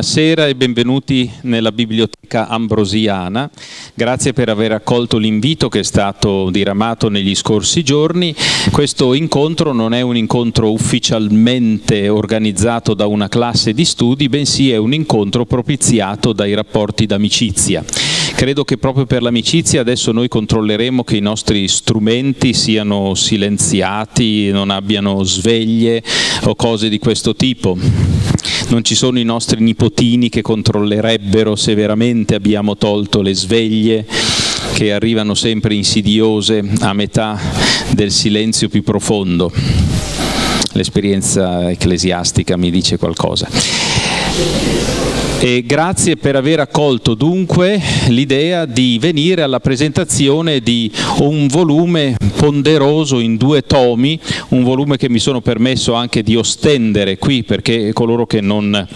Buonasera e benvenuti nella Biblioteca Ambrosiana. Grazie per aver accolto l'invito che è stato diramato negli scorsi giorni. Questo incontro non è un incontro ufficialmente organizzato da una classe di studi, bensì è un incontro propiziato dai rapporti d'amicizia. Credo che proprio per l'amicizia adesso noi controlleremo che i nostri strumenti siano silenziati, non abbiano sveglie o cose di questo tipo. Non ci sono i nostri nipotini che controllerebbero se veramente abbiamo tolto le sveglie che arrivano sempre insidiose a metà del silenzio più profondo. L'esperienza ecclesiastica mi dice qualcosa. E grazie per aver accolto dunque l'idea di venire alla presentazione di un volume ponderoso in due tomi, un volume che mi sono permesso anche di ostendere qui perché coloro che non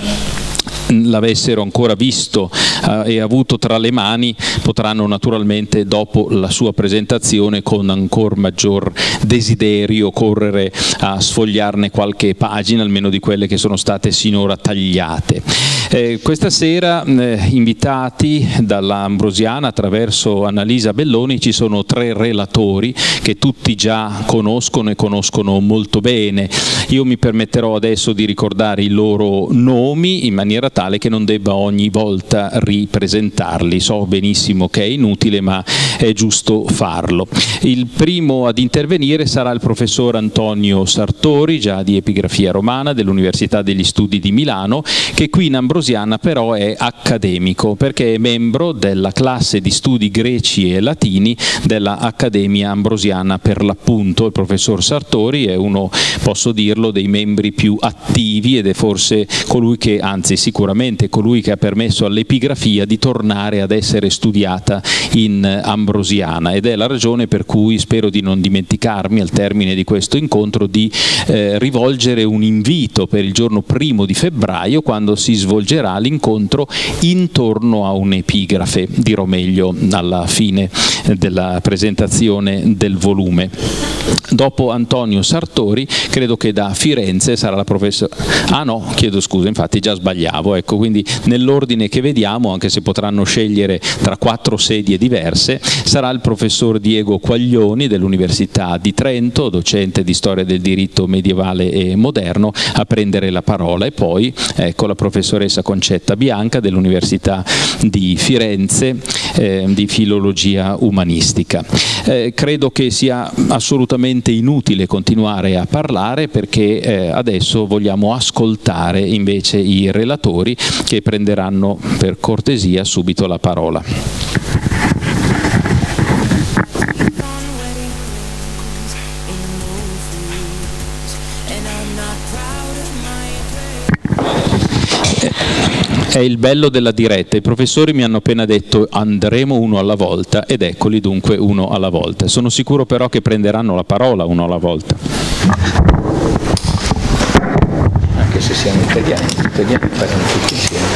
l'avessero ancora visto eh, e avuto tra le mani potranno naturalmente dopo la sua presentazione con ancora maggior desiderio correre a sfogliarne qualche pagina, almeno di quelle che sono state sinora tagliate. Eh, questa sera eh, invitati dalla Ambrosiana attraverso Annalisa Belloni ci sono tre relatori che tutti già conoscono e conoscono molto bene. Io mi permetterò adesso di ricordare i loro nomi in maniera tale che non debba ogni volta ripresentarli. So benissimo che è inutile, ma è giusto farlo. Il primo ad intervenire sarà il professor Antonio Sartori, già di epigrafia romana dell'Università degli Studi di Milano, che qui in Ambrosiana però è accademico perché è membro della classe di studi greci e latini della Accademia Ambrosiana per l'appunto. Il professor Sartori è uno, posso dirlo, dei membri più attivi ed è forse colui che, anzi sicuramente sicuramente colui che ha permesso all'epigrafia di tornare ad essere studiata in ambrosiana ed è la ragione per cui spero di non dimenticarmi al termine di questo incontro di eh, rivolgere un invito per il giorno primo di febbraio quando si svolgerà l'incontro intorno a un'epigrafe, dirò meglio alla fine della presentazione del volume. Dopo Antonio Sartori, credo che da Firenze sarà la professoressa... Ah no, chiedo scusa, infatti già sbagliavo, ecco, quindi nell'ordine che vediamo, anche se potranno scegliere tra quattro sedie diverse, sarà il professor Diego Quaglioni dell'Università di Trento, docente di storia del diritto medievale e moderno, a prendere la parola. E poi ecco, la professoressa Concetta Bianca dell'Università di Firenze eh, di filologia umanistica. Eh, credo che sia assolutamente inutile continuare a parlare perché eh, adesso vogliamo ascoltare invece i relatori che prenderanno per cortesia subito la parola. È il bello della diretta, i professori mi hanno appena detto andremo uno alla volta ed eccoli dunque uno alla volta. Sono sicuro però che prenderanno la parola uno alla volta se siamo italiani, gli italiani parlano tutti insieme.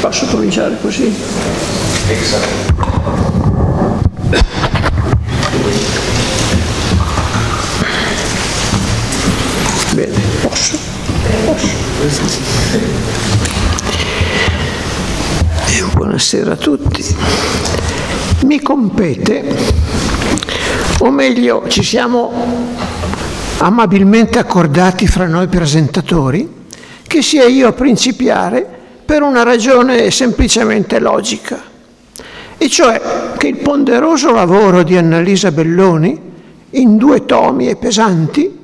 Posso cominciare così? Bene, posso? Posso? Buonasera a tutti. Mi compete, o meglio ci siamo amabilmente accordati fra noi presentatori, che sia io a principiare per una ragione semplicemente logica, e cioè che il ponderoso lavoro di Annalisa Belloni, in due tomi e pesanti,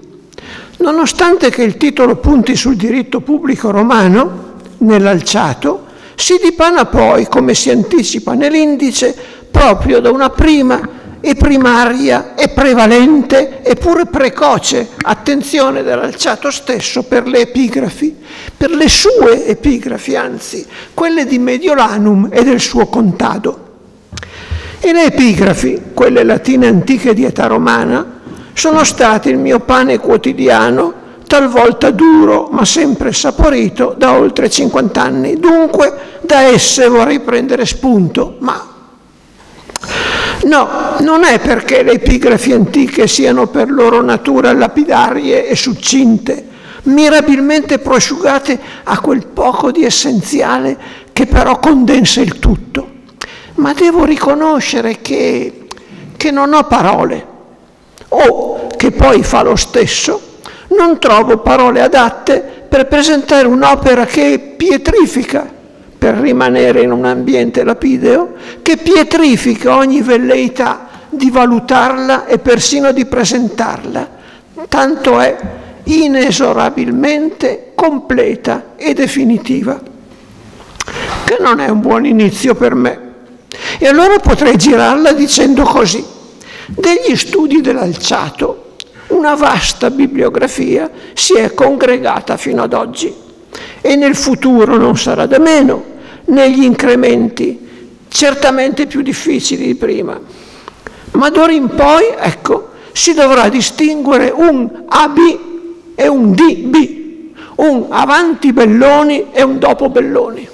nonostante che il titolo punti sul diritto pubblico romano, nell'alciato, si dipana poi, come si anticipa nell'indice, proprio da una prima e primaria e prevalente e precoce attenzione dell'alciato stesso per le epigrafi, per le sue epigrafi, anzi, quelle di Mediolanum e del suo contado. E le epigrafi, quelle latine antiche di età romana, sono state il mio pane quotidiano talvolta duro ma sempre saporito da oltre 50 anni. Dunque da esse vorrei prendere spunto, ma no, non è perché le epigrafi antiche siano per loro natura lapidarie e succinte, mirabilmente prosciugate a quel poco di essenziale che però condensa il tutto, ma devo riconoscere che, che non ho parole, o che poi fa lo stesso, non trovo parole adatte per presentare un'opera che pietrifica, per rimanere in un ambiente lapideo, che pietrifica ogni velleità di valutarla e persino di presentarla, tanto è inesorabilmente completa e definitiva, che non è un buon inizio per me. E allora potrei girarla dicendo così, degli studi dell'alciato una vasta bibliografia si è congregata fino ad oggi e nel futuro non sarà da meno negli incrementi certamente più difficili di prima. Ma d'ora in poi, ecco, si dovrà distinguere un AB e un DB, un avanti Belloni e un dopo Belloni.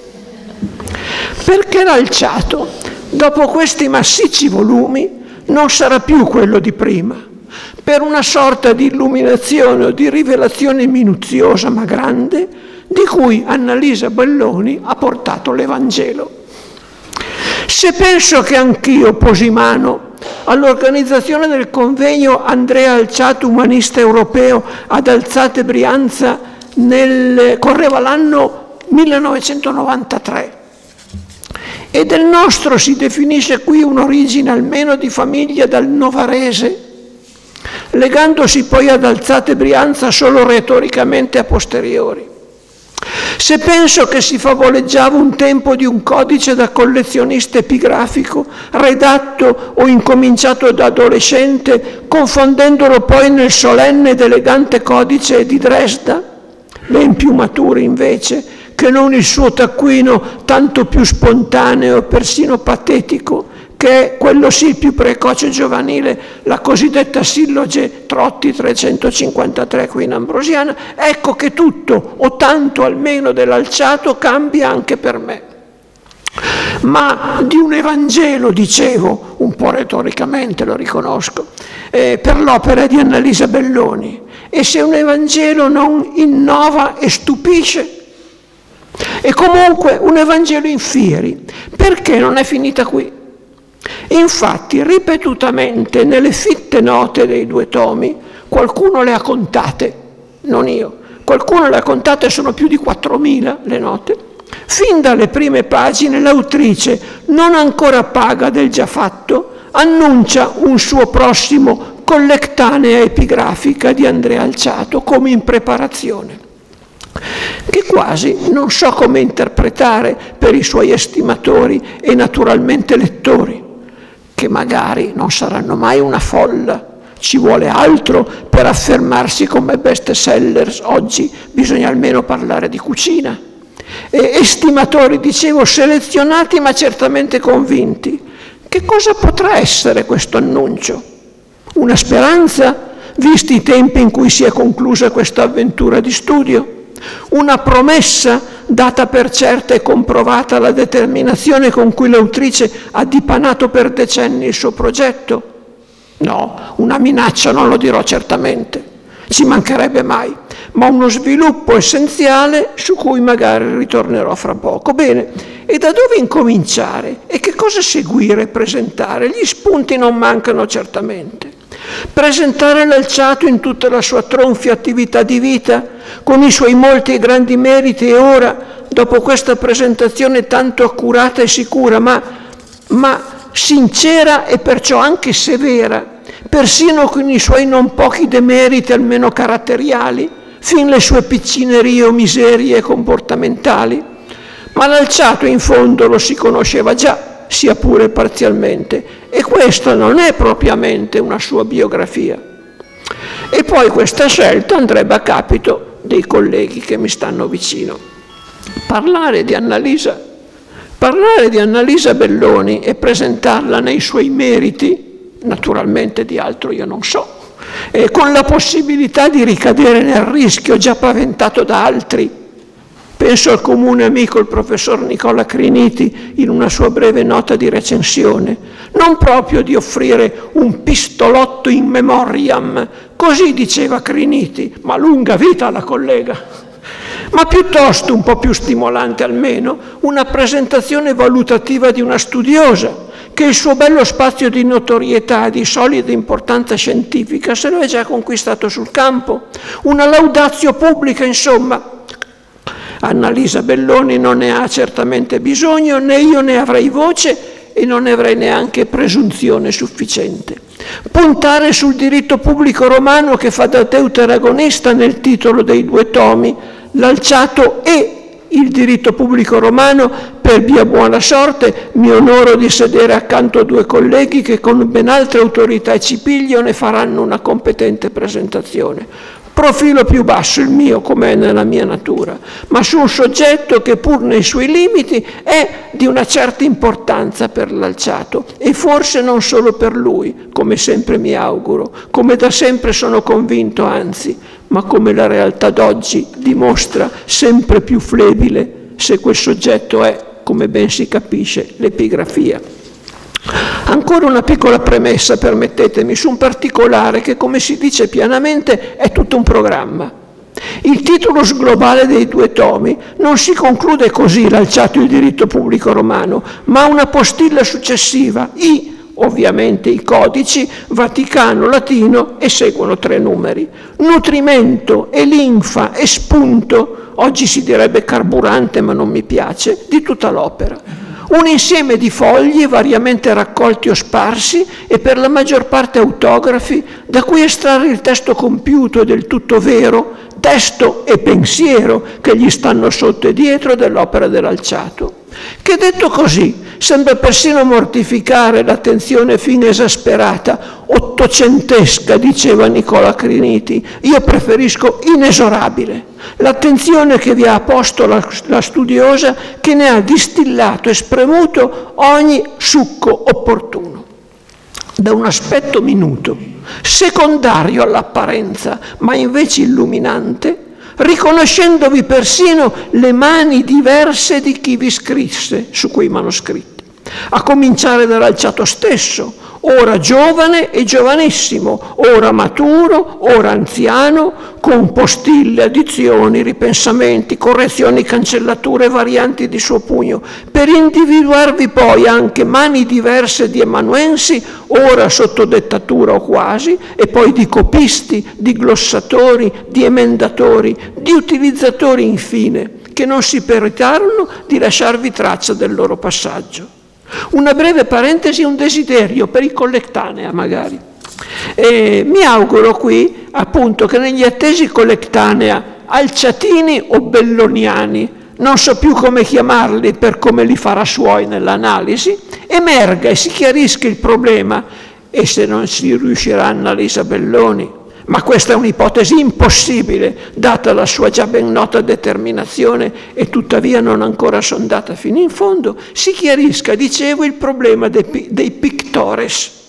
Perché l'alciato, dopo questi massicci volumi, non sarà più quello di prima per una sorta di illuminazione o di rivelazione minuziosa ma grande di cui Annalisa Belloni ha portato l'Evangelo. Se penso che anch'io posi mano all'organizzazione del convegno Andrea Alciato Umanista Europeo ad Alzate Brianza nel, correva l'anno 1993 e del nostro si definisce qui un'origine almeno di famiglia dal Novarese legandosi poi ad Alzate Brianza solo retoricamente a posteriori. Se penso che si favoleggiava un tempo di un codice da collezionista epigrafico, redatto o incominciato da adolescente, confondendolo poi nel solenne ed elegante codice di Dresda, ben più maturi invece, che non il suo taccuino tanto più spontaneo, persino patetico, che è quello sì più precoce giovanile, la cosiddetta silloge Trotti 353 qui in Ambrosiana, ecco che tutto, o tanto almeno dell'alciato, cambia anche per me. Ma di un Evangelo, dicevo, un po' retoricamente lo riconosco, eh, per l'opera di Annalisa Belloni. E se un Evangelo non innova e stupisce, e comunque un Evangelo in fieri, perché non è finita qui? Infatti, ripetutamente nelle fitte note dei due tomi, qualcuno le ha contate, non io, qualcuno le ha contate, sono più di 4.000 le note. Fin dalle prime pagine l'autrice, non ancora paga del già fatto, annuncia un suo prossimo collectanea epigrafica di Andrea Alciato come in preparazione, che quasi non so come interpretare per i suoi estimatori e naturalmente lettori che magari non saranno mai una folla, ci vuole altro per affermarsi come best sellers oggi, bisogna almeno parlare di cucina. E estimatori, dicevo, selezionati ma certamente convinti. Che cosa potrà essere questo annuncio? Una speranza, visti i tempi in cui si è conclusa questa avventura di studio? Una promessa data per certa e comprovata la determinazione con cui l'autrice ha dipanato per decenni il suo progetto? No, una minaccia non lo dirò certamente, ci mancherebbe mai, ma uno sviluppo essenziale su cui magari ritornerò fra poco. Bene, e da dove incominciare? E che cosa seguire e presentare? Gli spunti non mancano certamente. Presentare l'alciato in tutta la sua tronfia attività di vita, con i suoi molti e grandi meriti, e ora, dopo questa presentazione tanto accurata e sicura, ma, ma sincera e perciò anche severa, persino con i suoi non pochi demeriti, almeno caratteriali, fin le sue piccinerie o miserie comportamentali. Ma l'alciato in fondo lo si conosceva già sia pure parzialmente. E questa non è propriamente una sua biografia. E poi questa scelta andrebbe a capito dei colleghi che mi stanno vicino. Parlare di Annalisa, parlare di Annalisa Belloni e presentarla nei suoi meriti, naturalmente di altro io non so, e con la possibilità di ricadere nel rischio già paventato da altri. Penso al comune amico il professor Nicola Criniti in una sua breve nota di recensione, non proprio di offrire un pistolotto in memoriam, così diceva Criniti, ma lunga vita alla collega, ma piuttosto, un po' più stimolante almeno, una presentazione valutativa di una studiosa, che il suo bello spazio di notorietà e di solida importanza scientifica se lo è già conquistato sul campo. Una laudazio pubblica, insomma. Annalisa Belloni non ne ha certamente bisogno, né io ne avrei voce e non ne avrei neanche presunzione sufficiente. Puntare sul diritto pubblico romano che fa da deuteragonista nel titolo dei due tomi, l'alciato e il diritto pubblico romano, per mia buona sorte mi onoro di sedere accanto a due colleghi che con ben altre autorità e cipiglio ne faranno una competente presentazione. Profilo più basso il mio, come è nella mia natura, ma su un soggetto che pur nei suoi limiti è di una certa importanza per l'alciato e forse non solo per lui, come sempre mi auguro, come da sempre sono convinto anzi, ma come la realtà d'oggi dimostra sempre più flebile se quel soggetto è, come ben si capisce, l'epigrafia. Ancora una piccola premessa, permettetemi, su un particolare che, come si dice pianamente, è tutto un programma. Il titolo globale dei due tomi non si conclude così, l'alciato il diritto pubblico romano, ma una postilla successiva, I, ovviamente i codici, Vaticano, Latino e seguono tre numeri. Nutrimento e linfa e spunto, oggi si direbbe carburante ma non mi piace, di tutta l'opera. Un insieme di fogli variamente raccolti o sparsi e per la maggior parte autografi, da cui estrarre il testo compiuto e del tutto vero, testo e pensiero che gli stanno sotto e dietro dell'opera dell'alciato. Che detto così sembra persino mortificare l'attenzione fin esasperata, ottocentesca, diceva Nicola Criniti. Io preferisco inesorabile l'attenzione che vi ha posto la, la studiosa che ne ha distillato e spremuto ogni succo opportuno. Da un aspetto minuto, secondario all'apparenza, ma invece illuminante, riconoscendovi persino le mani diverse di chi vi scrisse su quei manoscritti, a cominciare dall'alciato stesso, ora giovane e giovanissimo, ora maturo, ora anziano, con postille, addizioni, ripensamenti, correzioni, cancellature, varianti di suo pugno, per individuarvi poi anche mani diverse di emanuensi, ora sotto dettatura o quasi, e poi di copisti, di glossatori, di emendatori, di utilizzatori infine, che non si peritarono di lasciarvi traccia del loro passaggio. Una breve parentesi, un desiderio per i collettanea magari. E mi auguro qui appunto che negli attesi collettanea alciatini o belloniani, non so più come chiamarli per come li farà suoi nell'analisi, emerga e si chiarisca il problema e se non si riuscirà Annalisa Belloni ma questa è un'ipotesi impossibile, data la sua già ben nota determinazione e tuttavia non ancora sondata fino in fondo, si chiarisca, dicevo, il problema dei, dei pictores.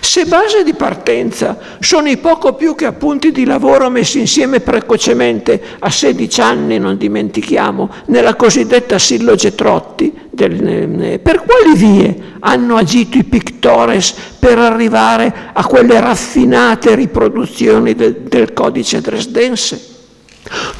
Se base di partenza sono i poco più che appunti di lavoro messi insieme precocemente a 16 anni, non dimentichiamo, nella cosiddetta silloge Trotti, del, per quali vie hanno agito i pictores per arrivare a quelle raffinate riproduzioni del, del codice dresdense?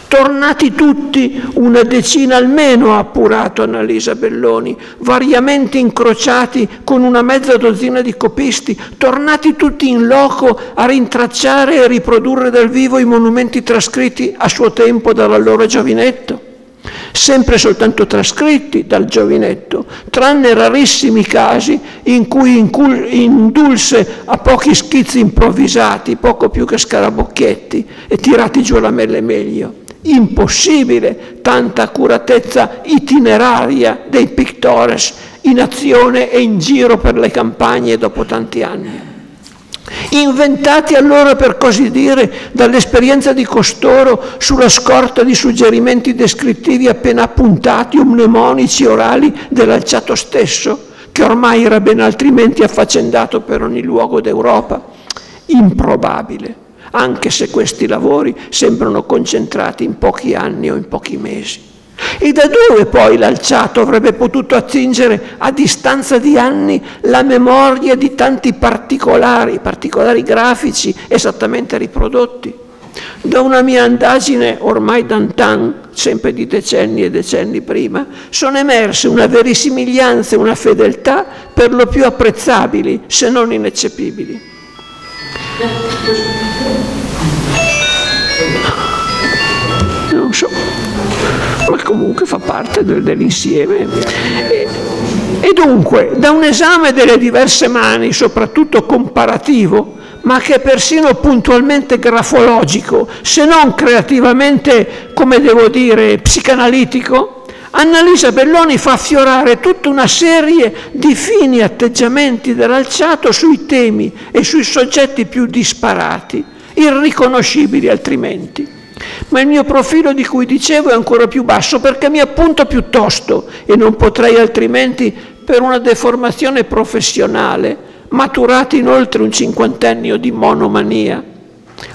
Tornati tutti, una decina almeno ha appurato Annalisa Belloni, variamente incrociati con una mezza dozzina di copisti, tornati tutti in loco a rintracciare e riprodurre dal vivo i monumenti trascritti a suo tempo dall'allora giovinetto sempre soltanto trascritti dal giovinetto, tranne rarissimi casi in cui indulse a pochi schizzi improvvisati, poco più che scarabocchietti, e tirati giù la mele meglio. Impossibile tanta accuratezza itineraria dei pictores in azione e in giro per le campagne dopo tanti anni inventati allora per così dire dall'esperienza di costoro sulla scorta di suggerimenti descrittivi appena appuntati o mnemonici orali dell'alciato stesso, che ormai era ben altrimenti affaccendato per ogni luogo d'Europa. improbabile, anche se questi lavori sembrano concentrati in pochi anni o in pochi mesi. E da dove poi l'alciato avrebbe potuto attingere a distanza di anni la memoria di tanti particolari, particolari grafici esattamente riprodotti? Da una mia indagine ormai d'antan, sempre di decenni e decenni prima, sono emerse una verisimiglianza e una fedeltà per lo più apprezzabili, se non ineccepibili. Non so, ma comunque fa parte dell'insieme. E, e dunque, da un esame delle diverse mani, soprattutto comparativo, ma che è persino puntualmente grafologico, se non creativamente, come devo dire, psicanalitico, Annalisa Belloni fa affiorare tutta una serie di fini atteggiamenti dell'alciato sui temi e sui soggetti più disparati, irriconoscibili altrimenti. Ma il mio profilo di cui dicevo è ancora più basso perché mi appunto piuttosto e non potrei altrimenti per una deformazione professionale maturati in oltre un cinquantennio di monomania,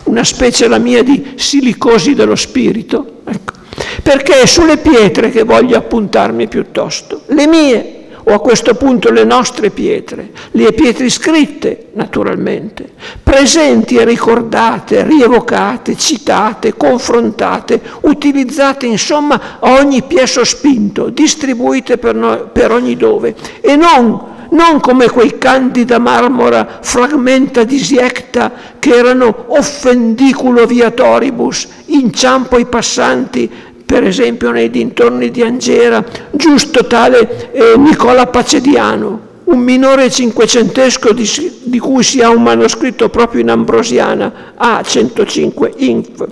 una specie la mia di silicosi dello spirito, ecco. perché è sulle pietre che voglio appuntarmi piuttosto, le mie, o a questo punto le nostre pietre, le pietre scritte naturalmente, presenti e ricordate, rievocate, citate, confrontate, utilizzate insomma a ogni piè sospinto, distribuite per, no, per ogni dove e non non come quei canti da marmora fragmenta disiecta che erano offendiculo viatoribus, inciampo ai passanti, per esempio nei dintorni di Angera, giusto tale eh, Nicola Pacediano, un minore cinquecentesco di, di, cui si ha un manoscritto proprio in ambrosiana, A105 Inf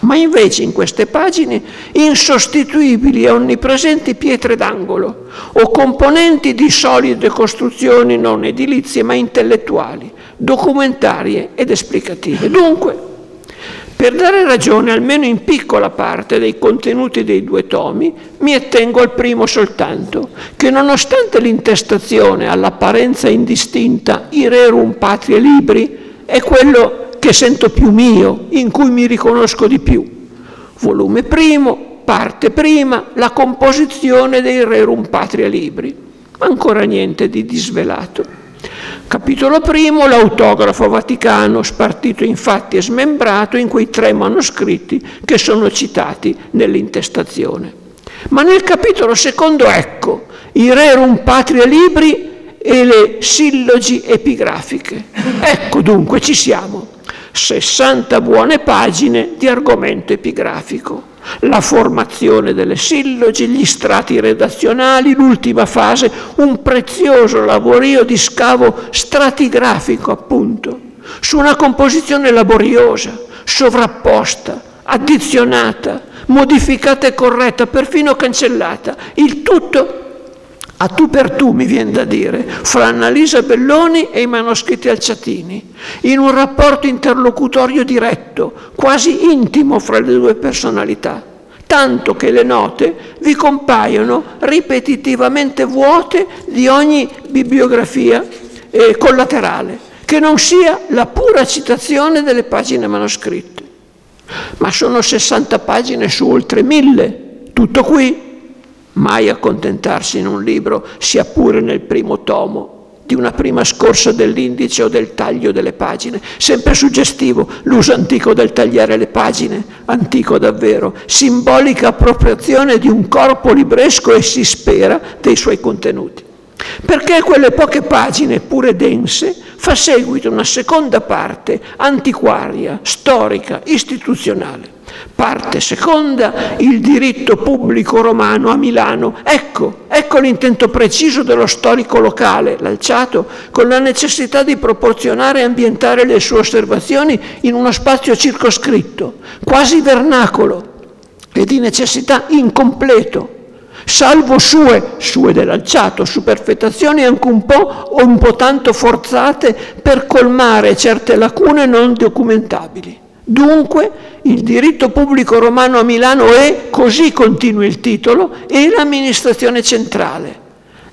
ma invece in queste pagine insostituibili e onnipresenti pietre d'angolo o componenti di solide costruzioni non edilizie ma intellettuali, documentarie ed esplicative. Dunque, per dare ragione almeno in piccola parte dei contenuti dei due tomi, mi attengo al primo soltanto, che nonostante l'intestazione all'apparenza indistinta Irerum Patria Libri, è quello che sento più mio, in cui mi riconosco di più. Volume primo, parte prima, la composizione dei Rerum Patria Libri. Ancora niente di disvelato. Capitolo primo, l'autografo vaticano, spartito infatti e smembrato in quei tre manoscritti che sono citati nell'intestazione. Ma nel capitolo secondo ecco i Rerum Patria Libri e le sillogi epigrafiche. Ecco dunque ci siamo. 60 buone pagine di argomento epigrafico. La formazione delle sillogi, gli strati redazionali, l'ultima fase, un prezioso lavorio di scavo stratigrafico, appunto, su una composizione laboriosa, sovrapposta, addizionata, modificata e corretta, perfino cancellata, il tutto a tu per tu mi viene da dire, fra Annalisa Belloni e i manoscritti alciatini, in un rapporto interlocutorio diretto, quasi intimo fra le due personalità, tanto che le note vi compaiono ripetitivamente vuote di ogni bibliografia eh, collaterale, che non sia la pura citazione delle pagine manoscritte. Ma sono 60 pagine su oltre mille, tutto qui mai accontentarsi in un libro, sia pure nel primo tomo, di una prima scorsa dell'indice o del taglio delle pagine. Sempre suggestivo l'uso antico del tagliare le pagine, antico davvero, simbolica appropriazione di un corpo libresco e si spera dei suoi contenuti. Perché quelle poche pagine, pure dense, fa seguito una seconda parte antiquaria, storica, istituzionale. Parte seconda, il diritto pubblico romano a Milano. Ecco, ecco l'intento preciso dello storico locale, l'alciato, con la necessità di proporzionare e ambientare le sue osservazioni in uno spazio circoscritto, quasi vernacolo e di necessità incompleto, salvo sue, sue dell'alciato, superfettazioni anche un po' o un po' tanto forzate per colmare certe lacune non documentabili. Dunque il diritto pubblico romano a Milano è, così continua il titolo, è l'amministrazione centrale,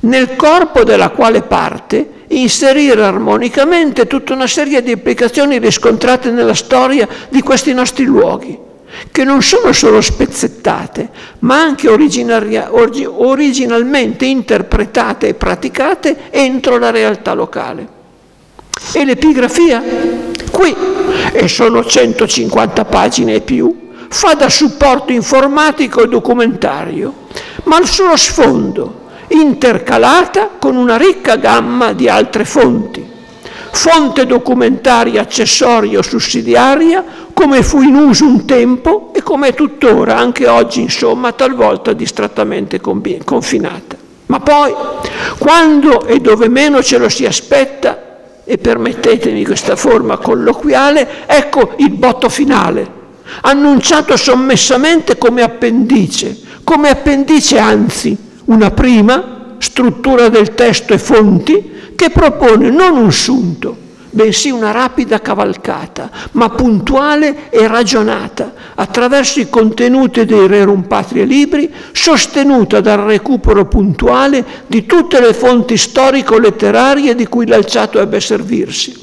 nel corpo della quale parte inserire armonicamente tutta una serie di applicazioni riscontrate nella storia di questi nostri luoghi, che non sono solo spezzettate, ma anche originalmente interpretate e praticate entro la realtà locale. E l'epigrafia? Qui, e sono 150 pagine e più, fa da supporto informatico e documentario, ma al suo sfondo, intercalata con una ricca gamma di altre fonti. Fonte documentaria accessoria o sussidiaria, come fu in uso un tempo e come è tuttora, anche oggi insomma, talvolta distrattamente confinata. Ma poi, quando e dove meno ce lo si aspetta, e permettetemi questa forma colloquiale, ecco il botto finale, annunciato sommessamente come appendice, come appendice anzi una prima struttura del testo e fonti che propone non un sunto, bensì una rapida cavalcata, ma puntuale e ragionata, attraverso i contenuti dei Rerum Patria Libri, sostenuta dal recupero puntuale di tutte le fonti storico-letterarie di cui l'Alciato ebbe a servirsi.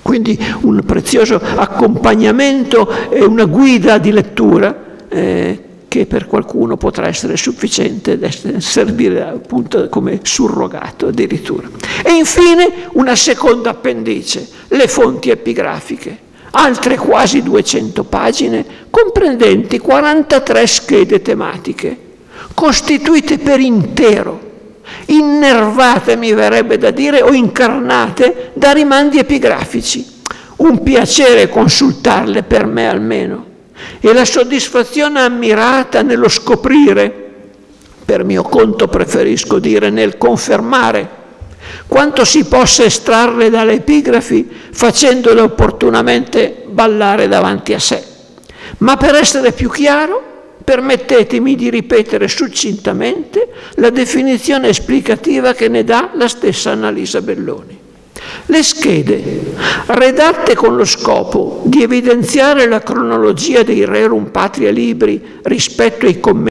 Quindi un prezioso accompagnamento e una guida di lettura eh, che per qualcuno potrà essere sufficiente, servire appunto come surrogato addirittura. E infine una seconda appendice, le fonti epigrafiche, altre quasi 200 pagine comprendenti 43 schede tematiche, costituite per intero, innervate mi verrebbe da dire o incarnate da rimandi epigrafici. Un piacere consultarle per me almeno e la soddisfazione ammirata nello scoprire, per mio conto preferisco dire nel confermare, quanto si possa estrarre dalle epigrafi facendole opportunamente ballare davanti a sé. Ma per essere più chiaro, permettetemi di ripetere succintamente la definizione esplicativa che ne dà la stessa Annalisa Belloni. Le schede, redatte con lo scopo di evidenziare la cronologia dei rerum patria libri rispetto ai commenti